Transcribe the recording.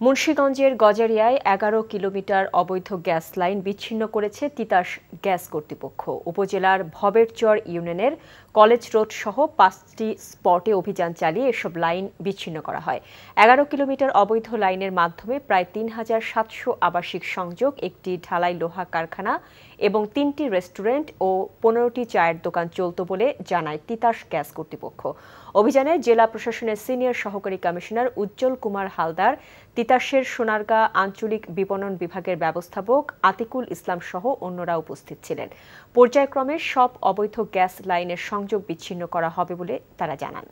মুন্সীগঞ্জের গজারিয়ায় এগারো কিলোমিটার অবৈধ গ্যাস লাইন বিচ্ছিন্ন করেছে তিতাস গ্যাস কর্তৃপক্ষ। উপজেলার ভবেরচর ইউনিয়নের কলেজ রোড সহ পাঁচটি স্পটে অভিযান চালিয়ে এসব লাইন বিচ্ছিন্ন করা হয়। এগারো কিলোমিটার অবৈধ লাইনের মাধ্যমে প্রায় তিন হাজার সাতশো আবাসিক সংযোগ, একটি ঢালাই লোহা কারখানা এবং তিনটি রেস্টুরেন্ট ও পনেরোটি চায়ের দোকান চলত বলে জানায় তিতাস গ্যাস কর্তৃপক্ষ। অভিযানে জেলা প্রশাসনের সিনিয়র সহকারী কমিশনার উজ্জ্বল কুমার হালদার তিতাসের সোনারগাঁ আঞ্চলিক বিপণন বিভাগের ব্যবস্থাপক আতিকুল ইসলাম সহ অন্যরা উপস্থিত ছিলেন। পর্যায়ক্রমে সব অবৈধ গ্যাস লাইনের সংযোগ বিচ্ছিন্ন করা হবে বলে তারা জানান।